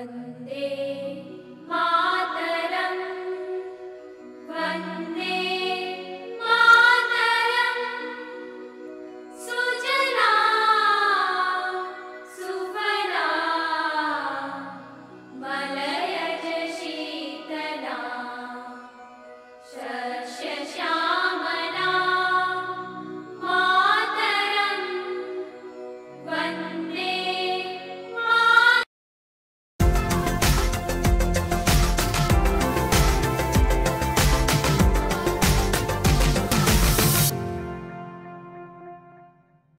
वन्दे मातर वन्दे मातर सुजना सुपरा मलय शीतला श